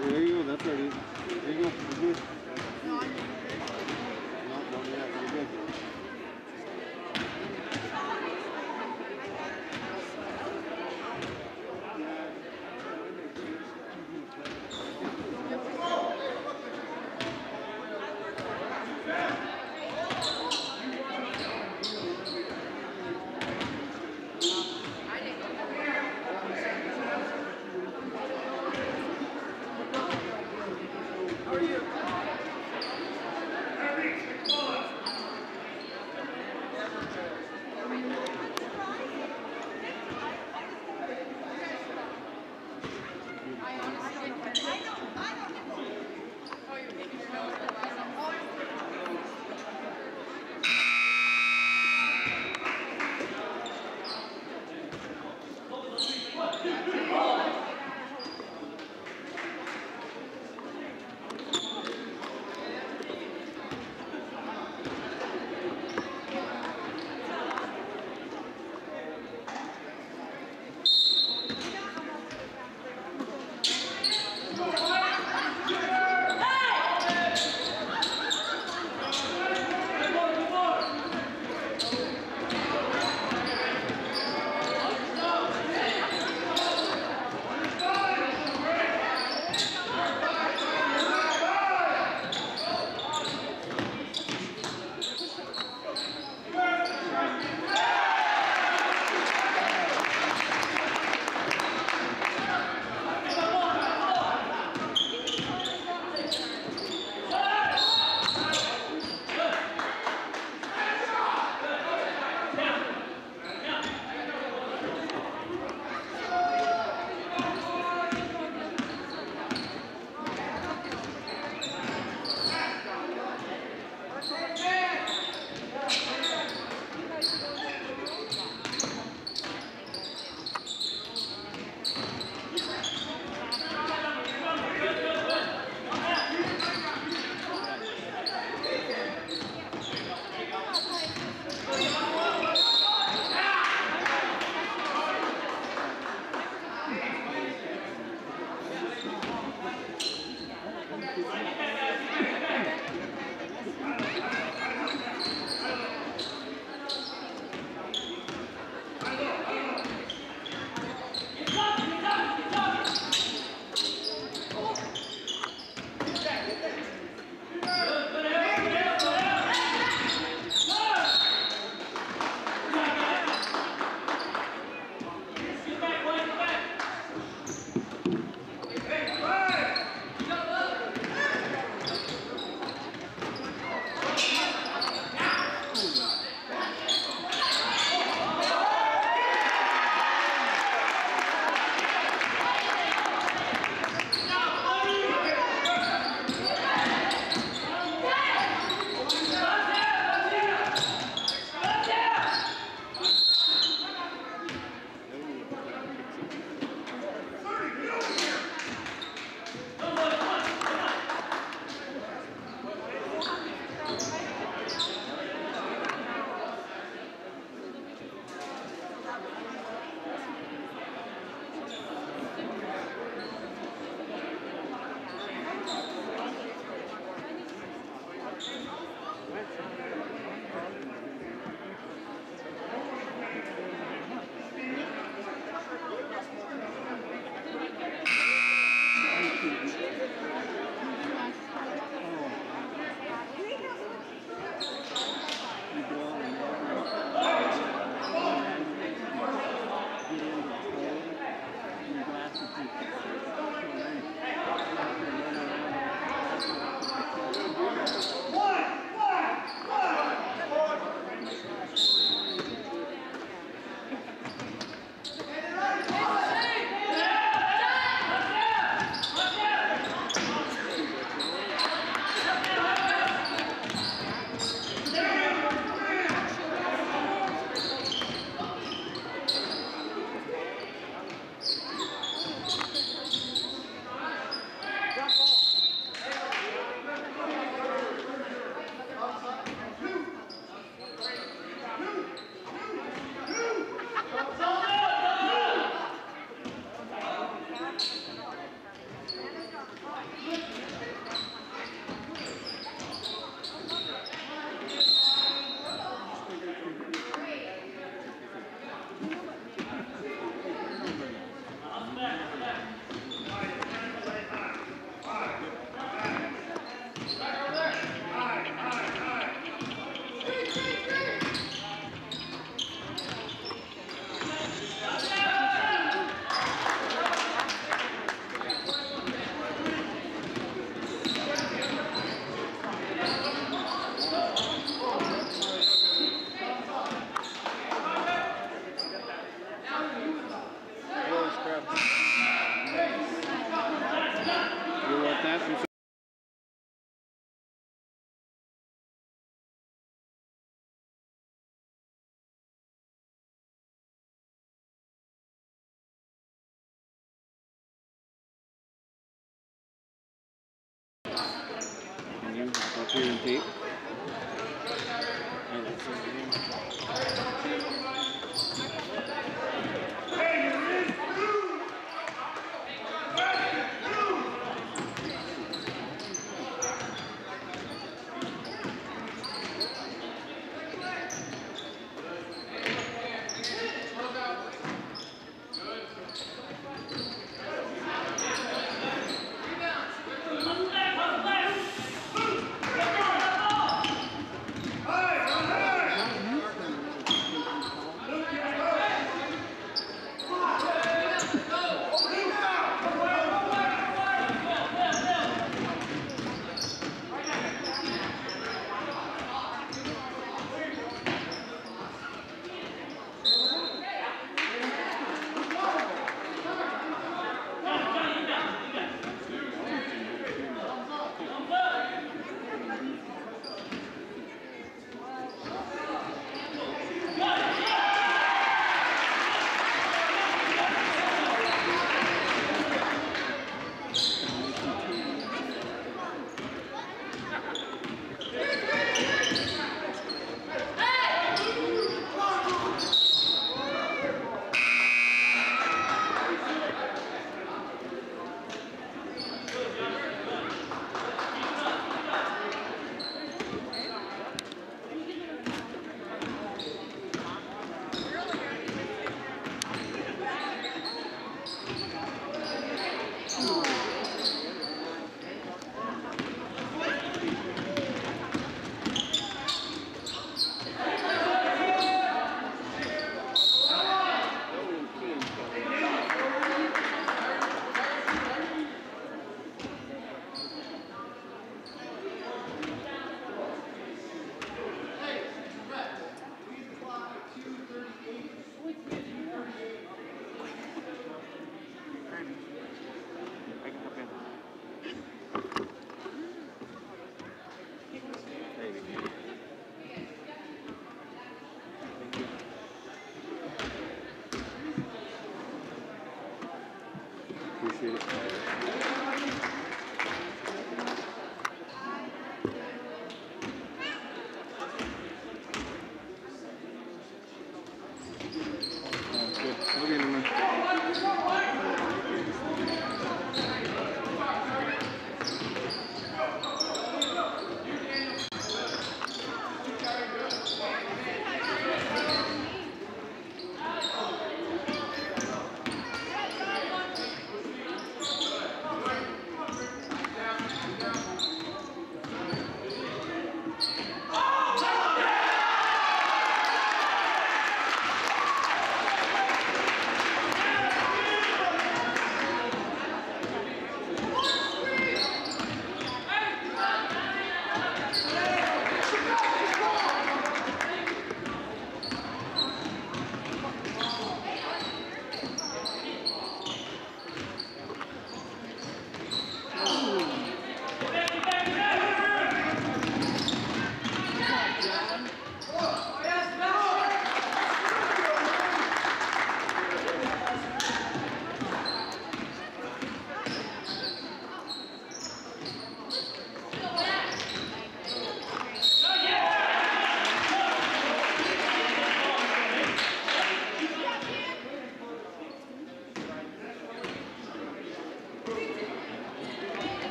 There you go. That's ready. There you go.